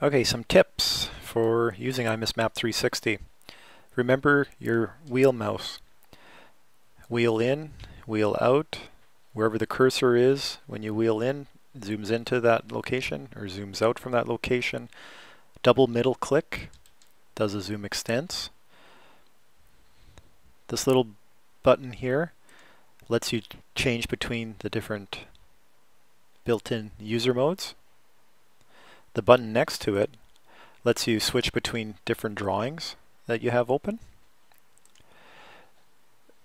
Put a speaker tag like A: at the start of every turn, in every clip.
A: Okay, some tips for using IMS Map 360. Remember your wheel mouse. Wheel in, wheel out, wherever the cursor is when you wheel in, zooms into that location or zooms out from that location. Double middle click does a zoom extents. This little button here lets you change between the different built-in user modes. The button next to it lets you switch between different drawings that you have open.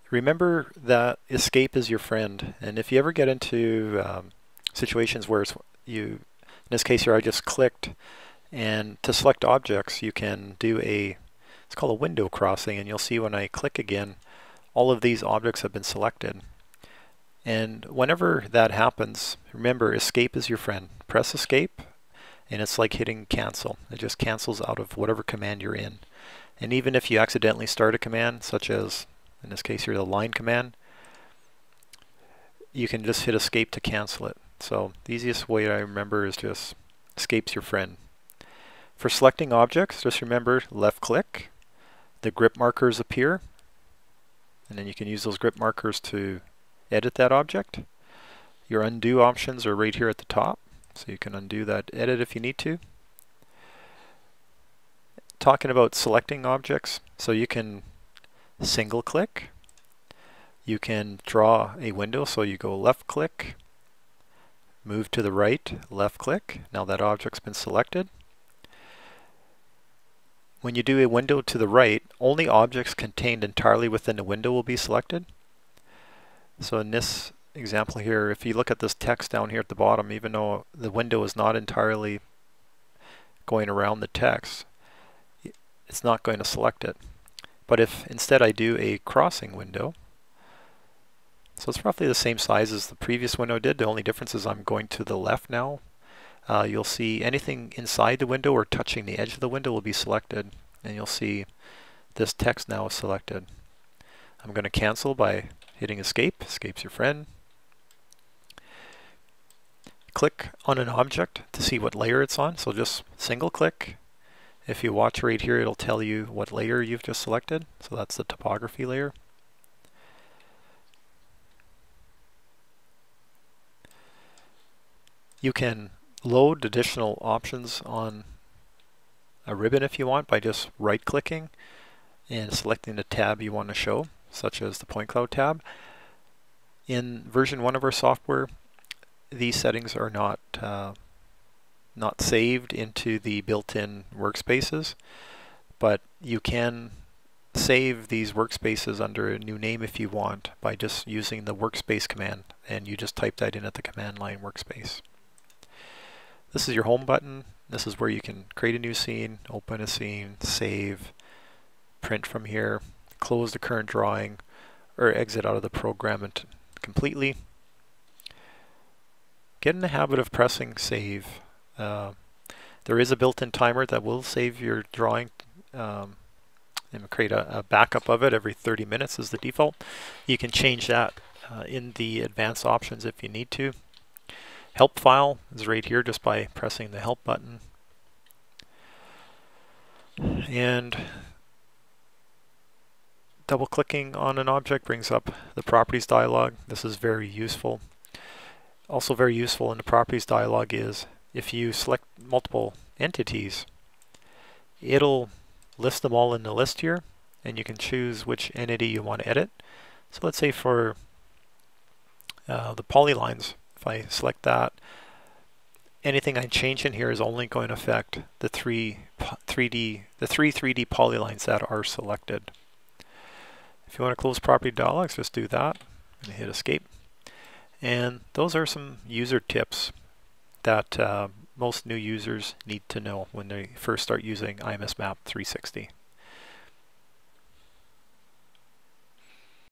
A: Remember that escape is your friend and if you ever get into um, situations where you, in this case here I just clicked and to select objects you can do a, it's called a window crossing and you'll see when I click again all of these objects have been selected. And whenever that happens, remember escape is your friend. Press escape and it's like hitting cancel. It just cancels out of whatever command you're in. And even if you accidentally start a command, such as, in this case here, the line command, you can just hit escape to cancel it. So the easiest way I remember is just escape's your friend. For selecting objects, just remember left click, the grip markers appear, and then you can use those grip markers to edit that object. Your undo options are right here at the top. So you can undo that edit if you need to. Talking about selecting objects, so you can single click. You can draw a window, so you go left click, move to the right, left click. Now that object's been selected. When you do a window to the right, only objects contained entirely within the window will be selected. So in this example here, if you look at this text down here at the bottom, even though the window is not entirely going around the text, it's not going to select it. But if instead I do a crossing window, so it's roughly the same size as the previous window did, the only difference is I'm going to the left now. Uh, you'll see anything inside the window or touching the edge of the window will be selected, and you'll see this text now is selected. I'm going to cancel by hitting escape, escape's your friend, click on an object to see what layer it's on. So just single click. If you watch right here, it'll tell you what layer you've just selected. So that's the topography layer. You can load additional options on a ribbon if you want by just right clicking and selecting the tab you want to show, such as the point cloud tab. In version 1 of our software, these settings are not uh, not saved into the built-in workspaces, but you can save these workspaces under a new name if you want by just using the workspace command and you just type that in at the command line workspace. This is your home button. This is where you can create a new scene, open a scene, save, print from here, close the current drawing, or exit out of the program completely get in the habit of pressing save. Uh, there is a built-in timer that will save your drawing um, and create a, a, backup of it every 30 minutes is the default. You can change that uh, in the advanced options if you need to. Help file is right here just by pressing the help button. And double clicking on an object brings up the properties dialog. This is very useful. Also very useful in the properties dialog is if you select multiple entities, it'll list them all in the list here and you can choose which entity you want to edit. So let's say for uh, the polylines, if I select that, anything I change in here is only going to affect the three 3D, the three 3D polylines that are selected. If you want to close property dialogs, just do that and hit escape. And those are some user tips that uh, most new users need to know when they first start using IMS Map 360.